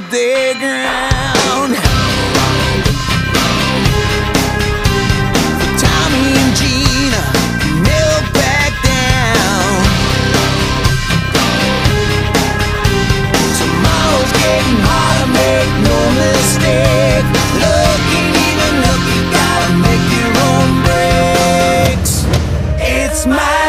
the ground. For Tommy and Gina, never back down. Tomorrow's getting harder, make no mistake. Ain't even you gotta make your own breaks. It's my